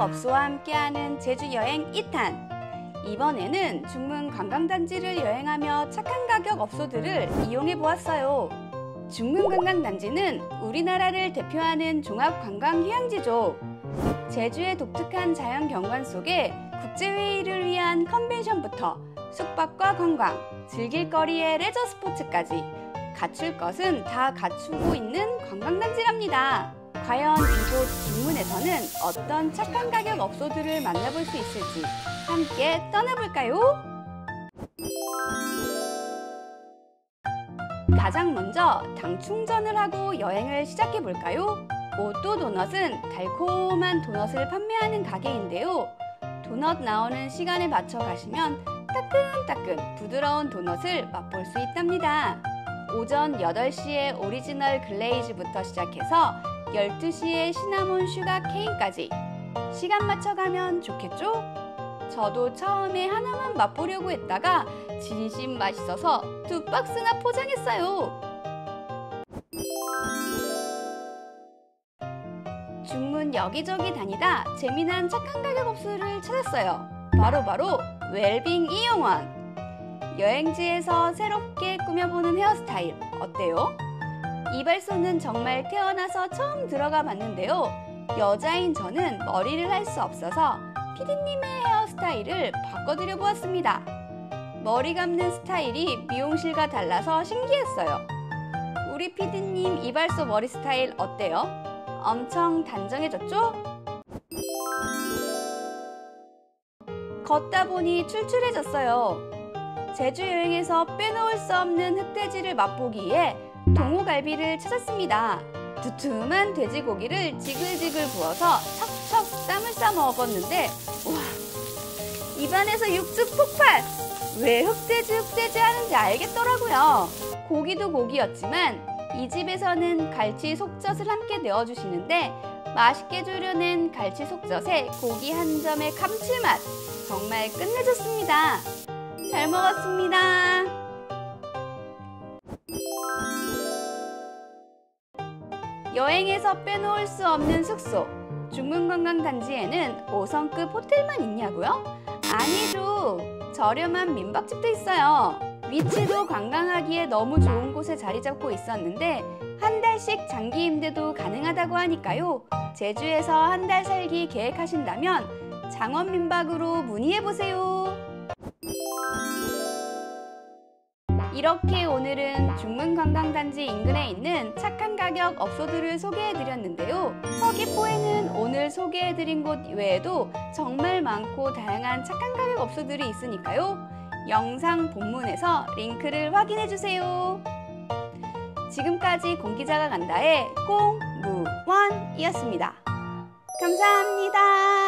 업소와 함께하는 제주 여행 2탄. 이번에는 중문 관광단지를 여행하며 착한 가격 업소들을 이용해 보았어요. 중문 관광단지는 우리나라를 대표하는 종합 관광 휴양지죠. 제주의 독특한 자연 경관 속에 국제회의를 위한 컨벤션부터 숙박과 관광, 즐길 거리의 레저 스포츠까지 갖출 것은 다 갖추고 있는 관광단지랍니다. 과연 이곳 중문에서는 어떤 착한 가격 업소들을 만나볼 수 있을지 함께 떠나볼까요? 가장 먼저 당 충전을 하고 여행을 시작해 볼까요? 오또 도넛은 달콤한 도넛을 판매하는 가게인데요. 도넛 나오는 시간에 맞춰 가시면 따끈따끈 부드러운 도넛을 맛볼 수 있답니다. 오전 8시에 오리지널 glaze부터 시작해서 12시에 시나몬 sugar 케이크까지 시간 맞춰가면 좋겠죠? 저도 처음에 하나만 맛보려고 했다가 진심 맛있어서 두 박스나 포장했어요. 중문 여기저기 다니다 재미난 착한 가격 업소를 찾았어요. 바로바로 바로 웰빙 이용원. 여행지에서 새롭게 꾸며보는 헤어스타일 어때요? 이발소는 정말 태어나서 처음 들어가 봤는데요. 여자인 저는 머리를 할 수 없어서 피디님의 헤어스타일을 바꿔드려 보았습니다. 머리 감는 스타일이 미용실과 달라서 신기했어요. 우리 피디님 이발소 머리 스타일 어때요? 엄청 단정해졌죠? 걷다 보니 출출해졌어요. 제주 여행에서 빼놓을 수 없는 흑돼지를 맛보기에 동호갈비를 찾았습니다. 두툼한 돼지고기를 지글지글 부어서 척척 땀을 싸 먹었는데 와 입안에서 육즙 폭발! 왜 흑돼지 흑돼지 하는지 알겠더라고요. 고기도 고기였지만 이 집에서는 갈치 속젓을 함께 내어주시는데 맛있게 졸여낸 갈치 속젓에 고기 한 점의 감칠맛 정말 끝내줬습니다. 잘 먹었습니다. 여행에서 빼놓을 수 없는 숙소. 중문관광단지에는 5성급 호텔만 있냐고요? 아니죠. 저렴한 민박집도 있어요. 위치도 관광하기에 너무 좋은 곳에 자리 잡고 있었는데 한 달씩 장기 임대도 가능하다고 하니까요. 제주에서 한 달 살기 계획하신다면 장원 민박으로 문의해 보세요. 이렇게 오늘은 중문관광단지 인근에 있는 착한 가격 업소들을 소개해드렸는데요. 서귀포에는 오늘 소개해드린 곳 외에도 정말 많고 다양한 착한 가격 업소들이 있으니까요. 영상 본문에서 링크를 확인해주세요. 지금까지 공기자가 간다의 공무원이었습니다. 감사합니다.